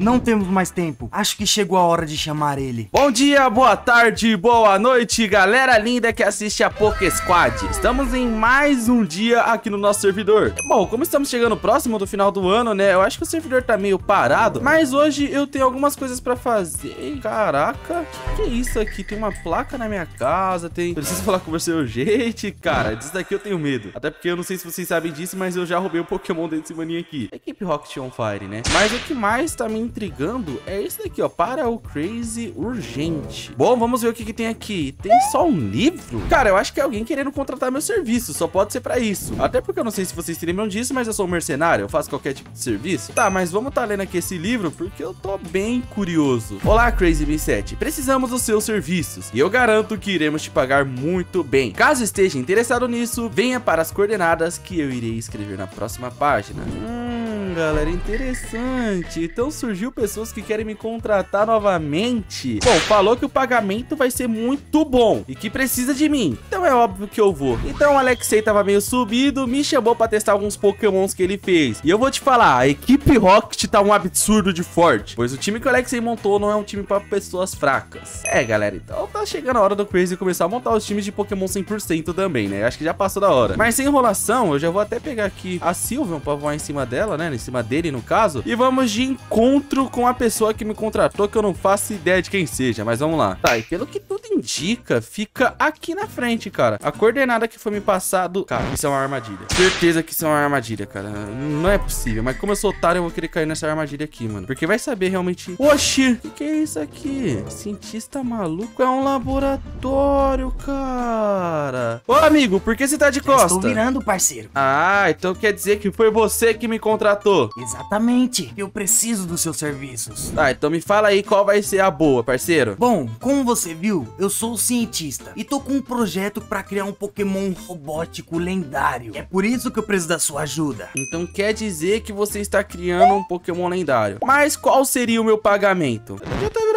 Não temos mais tempo. Acho que chegou a hora de chamar ele. Bom dia, boa tarde, boa noite, galera linda que assiste a Poké Squad. Estamos em mais um dia aqui no nosso servidor. Bom, como estamos chegando próximo do final do ano, né? Eu acho que o servidor tá meio parado, mas hoje eu tenho algumas coisas pra fazer. Caraca, que, que é isso aqui? Tem uma placa na minha casa, tem... Preciso falar com você urgente? Cara, disso daqui eu tenho medo. Até porque eu não sei se vocês sabem disso, mas eu já roubei o um Pokémon desse maninho aqui. Equipe Rocket on Fire, né? Mas o que mais tá me intrigando é esse daqui, ó. Para o Crazy Urgente. Bom, vamos ver o que, que tem aqui. Tem só um livro? Cara, eu acho que é alguém querendo contratar meu serviço. Só pode ser pra isso. Até porque eu não sei se vocês se lembram disso, mas eu sou um mercenário. Eu faço qualquer tipo de serviço. Tá, mas vamos tá lendo aqui esse livro porque eu tô bem curioso. Olá, Crazy B7. Precisamos dos seus serviços. E eu garanto que iremos te pagar muito bem. Caso esteja interessado nisso, venha para as coordenadas que eu irei escrever na próxima página. Hum, galera, interessante. Então surgiu pessoas que querem me contratar novamente. Bom, falou que o pagamento vai ser muito bom e que precisa de mim. Então é óbvio que eu vou. Então o Alexei tava meio subido, me chamou pra testar alguns pokémons que ele fez. E eu vou te falar, a equipe Rocket tá um absurdo de forte. Pois o time que o Alexei montou não é um time pra pessoas fracas. É, galera, então tá chegando a hora do Crazy começar a montar os times de Pokémon 100% também, né? Acho que já passou da hora. Mas sem enrolação, eu já vou até pegar aqui a Sylveon pra voar em cima dela, né? Cima dele, no caso. E vamos de encontro com a pessoa que me contratou, que eu não faço ideia de quem seja. Mas vamos lá. Tá, e pelo que tudo indica, fica aqui na frente, cara. A coordenada que foi me passado... Cara, isso é uma armadilha. Certeza que isso é uma armadilha, cara. Não é possível. Mas como eu sou otário, eu vou querer cair nessa armadilha aqui, mano. Porque vai saber realmente... Oxi! O que, que é isso aqui? Cientista maluco é um laboratório, cara. Ô, amigo, por que você tá de costa? Estou virando, parceiro. Ah, então quer dizer que foi você que me contratou. Exatamente. Eu preciso dos seus serviços. Tá, então me fala aí qual vai ser a boa, parceiro. Bom, como você viu, eu sou cientista e tô com um projeto para criar um Pokémon robótico lendário. É por isso que eu preciso da sua ajuda. Então quer dizer que você está criando um Pokémon lendário. Mas qual seria o meu pagamento? Não adianta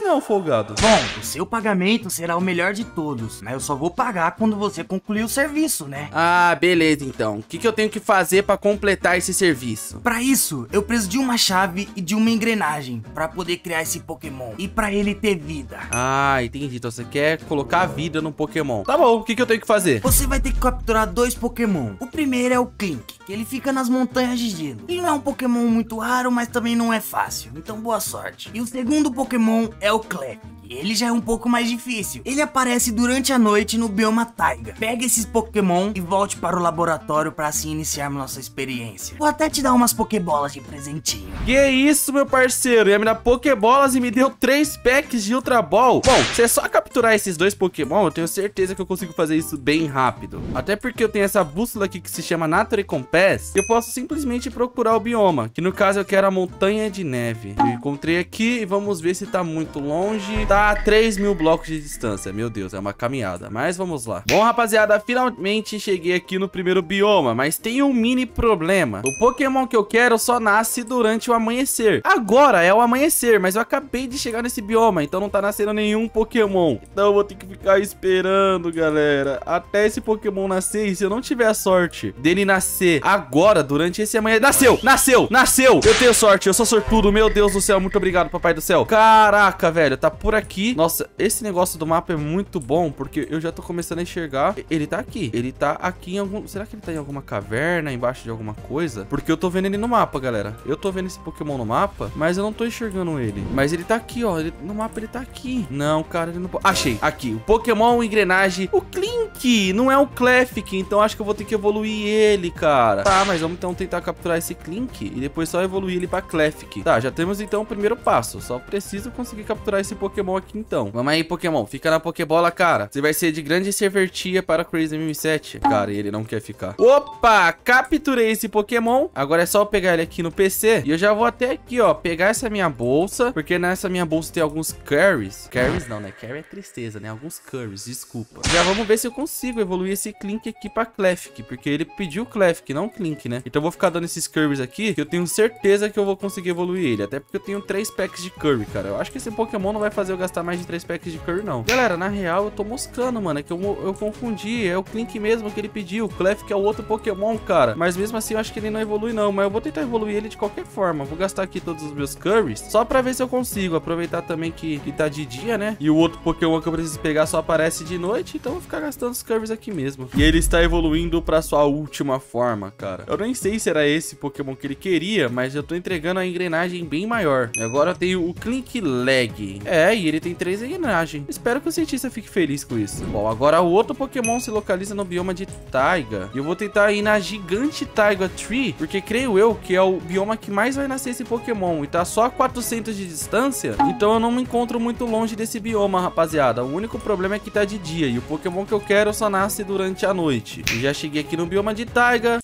não, folgado. Bom, o seu pagamento será o melhor de todos, mas eu só vou pagar quando você concluir o serviço, né? Ah, beleza então. O que, que eu tenho que fazer para completar esse serviço? Para isso, eu preciso de uma chave e de uma engrenagem para poder criar esse Pokémon e para ele ter vida. Ah, entendi. Então você quer colocar vida no Pokémon. Tá bom, o que, que eu tenho que fazer? Você vai ter que capturar dois Pokémon. O primeiro é o Clink, que ele fica nas montanhas de gelo. Ele não é um Pokémon muito raro, mas também não é fácil. Então boa sorte. E o segundo Pokémon é o Clef. Ele já é um pouco mais difícil. Ele aparece durante a noite no bioma Taiga. Pega esses Pokémon e volte para o laboratório para assim iniciarmos nossa experiência. Vou até te dar umas Pokébolas de presentinho. Que isso, meu parceiro? Ia me dar Pokébolas e me deu três packs de Ultra Ball. Bom, se é só capturar esses dois Pokémon, eu tenho certeza que eu consigo fazer isso bem rápido. Até porque eu tenho essa bússola aqui que se chama Nature Compass. Eu posso simplesmente procurar o bioma, que no caso eu quero a Montanha de Neve. Eu encontrei aqui e vamos ver se tá muito longe. Tá a 3 mil blocos de distância. Meu Deus, é uma caminhada. Mas vamos lá. Bom, rapaziada, finalmente cheguei aqui no primeiro bioma. Mas tem um mini problema. O Pokémon que eu quero só nasce durante o amanhecer. Agora é o amanhecer, mas eu acabei de chegar nesse bioma. Então não tá nascendo nenhum Pokémon. Então eu vou ter que ficar esperando, galera. Até esse Pokémon nascer. E se eu não tiver a sorte dele nascer agora, durante esse amanhã... Nasceu! Nasceu! Nasceu! Eu tenho sorte. Eu sou sortudo. Meu Deus do céu. Muito obrigado, papai do céu. Caraca, velho. Tá por aqui. Nossa, esse negócio do mapa é muito bom, porque eu já tô começando a enxergar. Ele tá aqui. Ele tá aqui em algum... Será que ele tá em alguma caverna, embaixo de alguma coisa? Porque eu tô vendo ele no mapa, galera. Eu tô vendo esse Pokémon no mapa, mas eu não tô enxergando ele. Mas ele tá aqui, ó. Ele... No mapa ele tá aqui. Não, cara, ele não... Achei. Aqui. O Pokémon engrenagem. O Clink. Não é o Clefik. Então acho que eu vou ter que evoluir ele, cara. Tá, mas vamos então tentar capturar esse Clink e depois só evoluir ele pra Clefik. Tá, já temos então o primeiro passo. Só preciso conseguir capturar esse Pokémon aqui então. Vamos aí, Pokémon. Fica na Pokébola, cara. Você vai ser de grande serventia para Crazy MM7. Cara, ele não quer ficar. Opa! Capturei esse Pokémon. Agora é só eu pegar ele aqui no PC. E eu já vou até aqui, ó, pegar essa minha bolsa. Porque nessa minha bolsa tem alguns curries. Curries não, né? Curry é tristeza, né? Alguns curries, desculpa. Já vamos ver se eu consigo evoluir esse Clink aqui pra Clefk. Porque ele pediu Clefk, não Clink, né? Então eu vou ficar dando esses curries aqui. Que eu tenho certeza que eu vou conseguir evoluir ele. Até porque eu tenho três packs de curry, cara. Eu acho que esse Pokémon Pokémon não vai fazer eu gastar mais de 3 packs de Curry, não. Galera, na real, eu tô moscando, mano. É que eu, eu confundi. É o Clink mesmo que ele pediu. O Clef que é o outro Pokémon, cara. Mas mesmo assim, eu acho que ele não evolui, não. Mas eu vou tentar evoluir ele de qualquer forma. Vou gastar aqui todos os meus Curries. Só pra ver se eu consigo. Aproveitar também que, que tá de dia, né? E o outro Pokémon que eu preciso pegar só aparece de noite. Então eu vou ficar gastando os Curries aqui mesmo. E ele está evoluindo pra sua última forma, cara. Eu nem sei se era esse Pokémon que ele queria, mas eu tô entregando a engrenagem bem maior. E agora eu tenho o Clink Leg. É, e ele tem três engrenagens. Espero que o cientista fique feliz com isso. Bom, agora o outro Pokémon se localiza no bioma de Taiga. E eu vou tentar ir na gigante Taiga Tree, porque creio eu que é o bioma que mais vai nascer esse Pokémon. E tá só a 400 de distância, então eu não me encontro muito longe desse bioma, rapaziada. O único problema é que tá de dia, e o Pokémon que eu quero só nasce durante a noite. E já cheguei aqui no bioma de Taiga.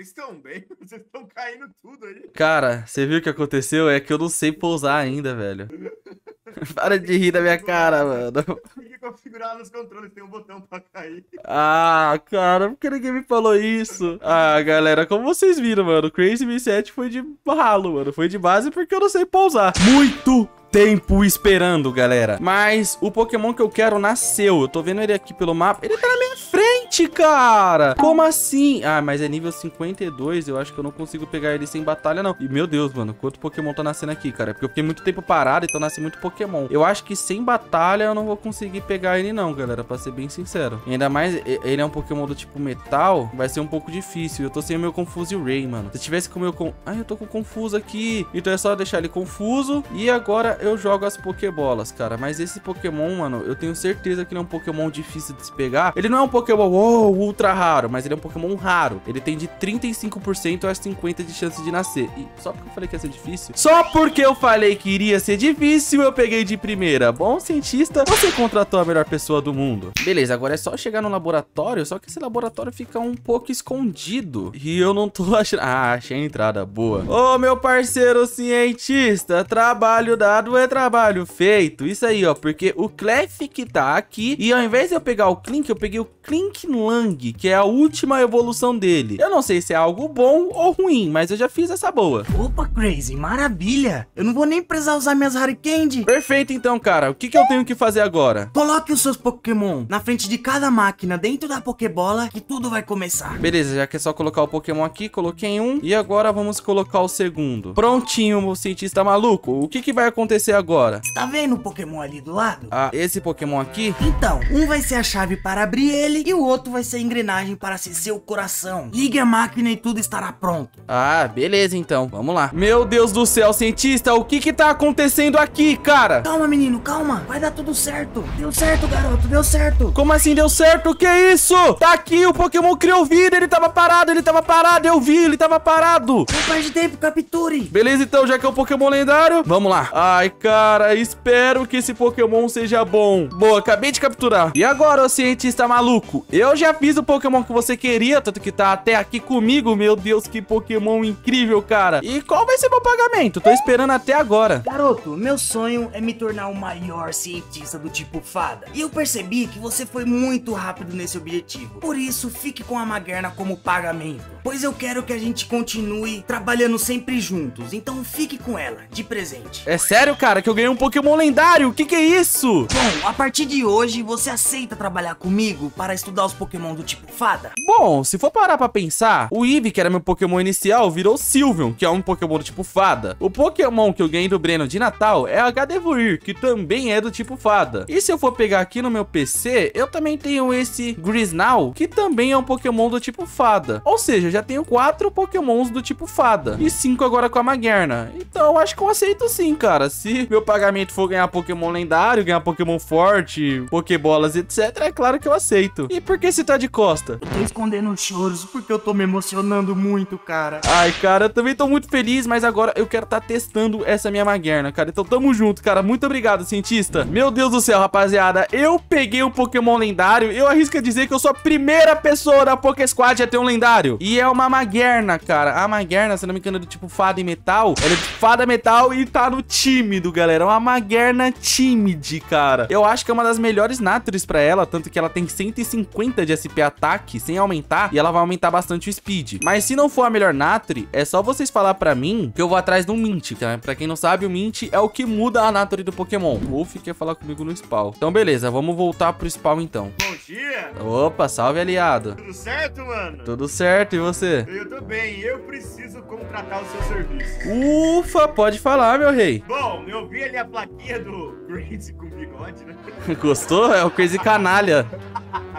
Vocês estão bem? Vocês estão caindo tudo aí. Cara, você viu o que aconteceu? É que eu não sei pousar ainda, velho. Para de rir da minha cara, mano. Tem que configurar nos controles, tem um botão pra cair. Ah, cara, por que ninguém me falou isso? Ah, galera, como vocês viram, mano, Crazy V7 foi de ralo, mano. Foi de base porque eu não sei pousar. Muito tempo esperando, galera. Mas o Pokémon que eu quero nasceu. Eu tô vendo ele aqui pelo mapa. Ele tá na minha cara. Como assim? Ah, mas é nível 52. Eu acho que eu não consigo pegar ele sem batalha, não. E, meu Deus, mano, quanto Pokémon tá nascendo aqui, cara? Porque eu fiquei muito tempo parado, então nasce muito Pokémon. Eu acho que sem batalha eu não vou conseguir pegar ele, não, galera. Pra ser bem sincero. E ainda mais, ele é um Pokémon do tipo metal. Vai ser um pouco difícil. Eu tô sem o meu Confuso Ray, mano. Se tivesse com o meu... Con... Ai, eu tô com confuso aqui. Então é só deixar ele confuso. E agora eu jogo as Pokébolas, cara. Mas esse Pokémon, mano, eu tenho certeza que ele é um Pokémon difícil de se pegar. Ele não é um Pokémon oh, ultra raro, mas ele é um Pokémon raro. Ele tem de 35% a 50% de chance de nascer. E só porque eu falei que ia ser difícil? Só porque eu falei que iria ser difícil, eu peguei de primeira. Bom, cientista, você contratou a melhor pessoa do mundo. Beleza, agora é só chegar no laboratório, só que esse laboratório fica um pouco escondido. E eu não tô achando... Ah, achei a entrada, boa. Ô, meu parceiro cientista, trabalho dado é trabalho feito. Isso aí, ó, porque o Clef que tá aqui, e ao invés de eu pegar o Clink, eu peguei o Clink Lang, que é a última evolução dele. Eu não sei se é algo bom ou ruim, mas eu já fiz essa boa. Opa, Crazy, maravilha. Eu não vou nem precisar usar minhas Hurricane. Perfeito, então, cara. O que, que eu tenho que fazer agora? Coloque os seus Pokémon na frente de cada máquina dentro da Pokébola que tudo vai começar. Beleza, já que é só colocar o Pokémon aqui, coloquei um. E agora vamos colocar o segundo. Prontinho, meu cientista maluco. O que, que vai acontecer agora? Tá vendo o Pokémon ali do lado? Ah, esse Pokémon aqui? Então, um vai ser a chave para abrir ele e o outro vai ser a engrenagem para ser seu coração. Ligue a máquina e tudo estará pronto. Ah, beleza então. Vamos lá. Meu Deus do céu, cientista, o que que tá acontecendo aqui, cara? Calma, menino, calma. Vai dar tudo certo. Deu certo, garoto, deu certo. Como assim deu certo? O que é isso? Tá aqui, o Pokémon criou vida, ele tava parado, ele tava parado, eu vi, ele tava parado. Não perde tempo, capture. Beleza, então, já que é o Pokémon lendário, vamos lá. Ai, cara, espero que esse Pokémon seja bom. Boa, acabei de capturar. E agora, ô cientista maluco? Eu já fiz o Pokémon que você queria, tanto que tá até aqui comigo. Meu Deus, que Pokémon incrível, cara. E qual vai ser meu pagamento? Tô esperando até agora. Garoto, meu sonho é me tornar o maior cientista do tipo fada. E eu percebi que você foi muito rápido nesse objetivo. Por isso, fique com a Magerna como pagamento. Pois eu quero que a gente continue trabalhando sempre juntos. Então fique com ela, de presente. É sério, cara, que eu ganhei um Pokémon lendário? O que que é isso? Bom, a partir de hoje, você aceita trabalhar comigo para estudar os Pokémon do tipo fada? Bom, se for parar pra pensar, o Eevee, que era meu Pokémon inicial, virou Sylveon, que é um Pokémon do tipo fada. O Pokémon que eu ganhei do Breno de Natal é Gardevoir, que também é do tipo fada. E se eu for pegar aqui no meu PC, eu também tenho esse Griznal, que também é um Pokémon do tipo fada. Ou seja, eu já tenho quatro Pokémons do tipo fada. E cinco agora com a Magerna. Então, acho que eu aceito sim, cara. Se meu pagamento for ganhar Pokémon lendário, ganhar Pokémon forte, Pokébolas, etc, é claro que eu aceito. E por que você tá de costa? Eu tô escondendo os choros porque eu tô me emocionando muito, cara. Ai, cara, eu também tô muito feliz, mas agora eu quero estar tá testando essa minha Magerna, cara. Então tamo junto, cara. Muito obrigado, cientista. Meu Deus do céu, rapaziada. Eu peguei um Pokémon lendário. Eu arrisco dizer que eu sou a primeira pessoa da Poké Squad a ter um lendário. E é uma Magerna, cara. A Magerna, se não me engano, é do tipo fada e metal. Ela é de fada metal e tá no tímido, galera. É uma Magerna tímide, cara. Eu acho que é uma das melhores Natures pra ela, tanto que ela tem 150 de SP ataque sem aumentar e ela vai aumentar bastante o speed. Mas se não for a melhor Natri, é só vocês falar pra mim que eu vou atrás do Mint, tá? Pra quem não sabe, o Mint é o que muda a Natri do Pokémon. O Wolf quer falar comigo no spawn. Então beleza, vamos voltar pro spawn então. Bom dia! Opa, salve aliado. Tudo certo, mano? Tudo certo, e você? Eu tô bem, eu preciso contratar o seu serviço. Ufa, pode falar, meu rei. Bom, eu vi ali a plaquinha do Crazy com bigode, né? Gostou? É o Crazy Canalha.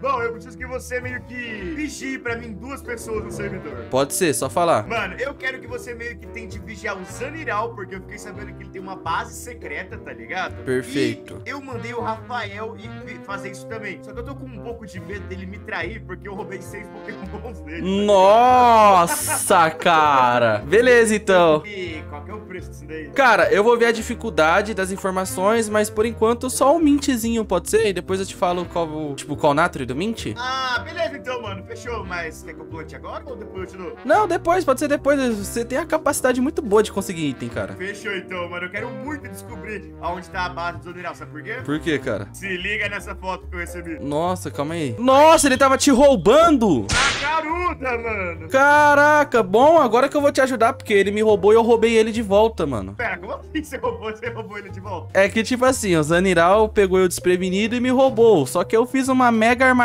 Bom, eu preciso que você meio que vigie pra mim duas pessoas no servidor. Pode ser, só falar. Mano, eu quero que você meio que tente vigiar o Zaniral, porque eu fiquei sabendo que ele tem uma base secreta, tá ligado? Perfeito. E eu mandei o Rafael fazer isso também. Só que eu tô com um pouco de medo dele me trair, porque eu roubei seis pokémons dele. tá Nossa, cara. Beleza, então. E qual que é o preço disso daí? Cara, eu vou ver a dificuldade das informações, mas por enquanto só o mintzinho pode ser? E depois eu te falo qual, tipo, qual natri do mint? Ah, beleza então, mano. Fechou. Mas quer que eu plante agora ou depois eu te dou? Não, depois, pode ser depois. Você tem a capacidade muito boa de conseguir item, cara. Fechou então, mano. Eu quero muito descobrir aonde tá a base do Zoniral. Sabe por quê? Por quê, cara? Se liga nessa foto que eu recebi. Nossa, calma aí. Nossa, ele tava te roubando! A caruda, mano! Caraca, bom, agora que eu vou te ajudar, porque ele me roubou e eu roubei ele de volta, mano. Pera, como assim você roubou? Você roubou ele de volta? É que, tipo assim, o Zaniral pegou eu desprevenido e me roubou. Só que eu fiz uma mega armadilha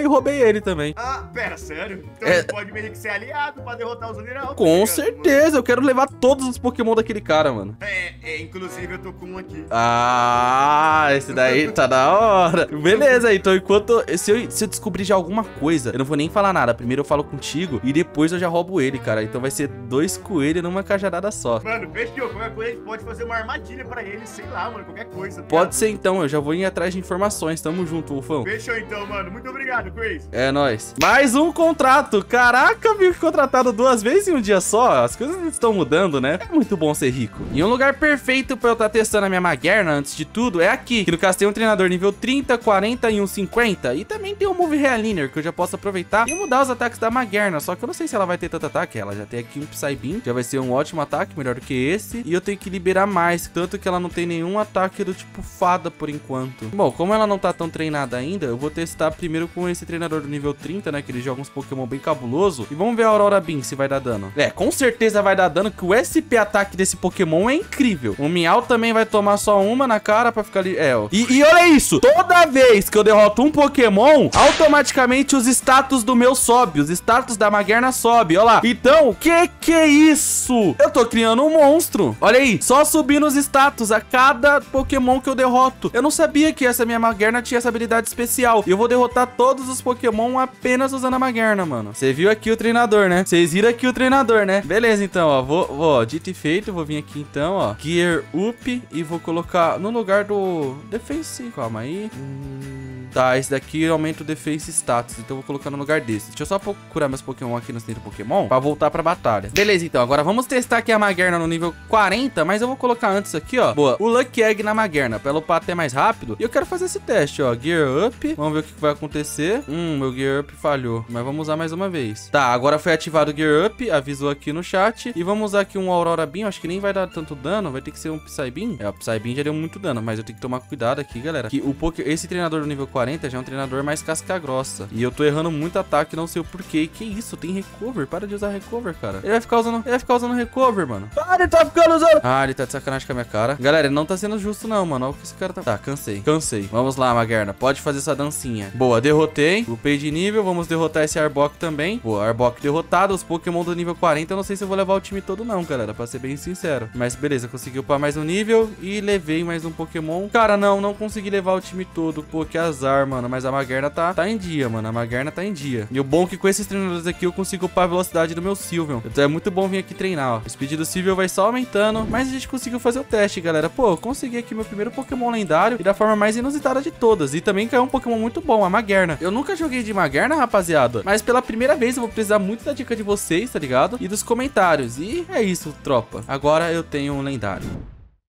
e roubei ele também. Ah, pera, sério? Então É. ele pode meio que ser aliado pra derrotar o Zoniral. tá Com ligado, certeza, eu quero levar todos os Pokémon daquele cara, mano. É, é, inclusive eu tô com um aqui. Ah, esse daí tá da hora. Beleza, então enquanto. Se eu, se eu descobrir já alguma coisa, eu não vou nem falar nada. Primeiro eu falo contigo e depois eu já roubo ele, cara. Então vai ser dois coelhos numa cajadada só. Mano, fechou. Qualquer coisa a gente pode fazer uma armadilha pra ele, sei lá, mano. Qualquer coisa. tá Pode ser então, eu já vou ir atrás de informações. Tamo junto, Wolfão. Fechou então, mano. Muito obrigado, Chris. É nóis. Mais um contrato. Caraca, fico contratado duas vezes em um dia só. As coisas estão mudando, né? É muito bom ser rico. E um lugar perfeito pra eu estar testando a minha Maguerna, antes de tudo, é aqui. Que no caso tem um treinador nível 30, 40 e um 50. E também tem o Move Realiner, que eu já posso aproveitar e mudar os ataques da Maguerna. Só que eu não sei se ela vai ter tanto ataque. Ela já tem aqui um Psybeam, já vai ser um ótimo ataque, melhor do que esse. E eu tenho que liberar mais, tanto que ela não tem nenhum ataque do tipo fada por enquanto. Bom, como ela não tá tão treinada ainda, eu vou testar primeiro com esse treinador do nível 30, né? Que ele joga uns Pokémon bem cabuloso. E vamos ver a Aurora Beam se vai dar dano. É, com certeza vai dar dano, que o SP ataque desse Pokémon é incrível. O Miau também vai tomar só uma na cara pra ficar ali. É, ó. E, e olha isso! Toda vez que eu derroto um Pokémon, automaticamente os status do meu sobe. Os status da Maguerna sobe, olha lá. Então, que que é isso? Eu tô criando um monstro. Olha aí, só subindo os status a cada Pokémon que eu derroto. Eu não sabia que essa minha Maguerna tinha essa habilidade especial. E eu vou derrotar todos os Pokémon apenas usando a Maguerna, mano. Você viu aqui o treinador, né? Vocês viram aqui o treinador, né? Beleza, então, ó. Vou, vou, ó, dito e feito, vou vir aqui então, ó. Gear Up e vou colocar no lugar do Defense. Calma aí. Hum... Tá, esse daqui aumenta o Defense Status, então eu vou colocar no lugar desse. Deixa eu só procurar meus Pokémon aqui no centro Pokémon pra voltar pra batalha. Beleza, então, agora vamos testar aqui a Maguerna no nível 40, mas eu vou colocar antes aqui, ó. Boa, o Lucky Egg na Maguerna, pra ela upar até mais rápido. E eu quero fazer esse teste, ó. Gear Up, vamos ver o que que vai acontecer. Hum, meu Gear Up falhou, mas vamos usar mais uma vez. Tá, agora foi ativado o Gear Up, avisou aqui no chat. E vamos usar aqui um Aurora Beam, acho que nem vai dar tanto dano, vai ter que ser um Psybeam. É, o Psybeam já deu muito dano, mas eu tenho que tomar cuidado aqui, galera. Que o Poké... esse treinador do nível 40 já é um treinador mais casca grossa. E eu tô errando muito ataque, não sei o porquê. Que isso, tem recover? Para de usar recover, cara. Ele vai ficar usando, ele vai ficar usando recover, mano. Para, ele tá ficando usando. Ah, ele tá de sacanagem com a minha cara. Galera, ele não tá sendo justo não, mano. Olha o que esse cara tá... Tá, cansei. Cansei. Vamos lá, Maguerna. Pode fazer essa dancinha. Boa, derrotei. Upei de nível. Vamos derrotar esse Arbok também. Boa, Arbok derrotado. Os Pokémon do nível 40, eu não sei se eu vou levar o time todo não, galera. Pra ser bem sincero. Mas beleza, consegui upar mais um nível e levei mais um Pokémon. Cara, não, não consegui levar o time todo. Pô, que azar, mano. Mas a Maguerna tá, tá em dia, mano. A Maguerna tá em dia. E o bom é que com esses treinadores aqui eu consigo upar a velocidade do meu Sylveon. Então é muito bom vir aqui treinar, ó. O speed do Sylveon vai só aumentando. Mas a gente conseguiu fazer o teste, galera. Pô, consegui aqui meu primeiro Pokémon lendário e da forma mais inusitada de todas. E também caiu um Pokémon muito bom, a Maguerna. Eu nunca joguei de Maguerna, rapaziada. Mas pela primeira vez eu vou precisar muito da dica de vocês, tá ligado? E dos comentários. E é isso, tropa. Agora eu tenho um lendário.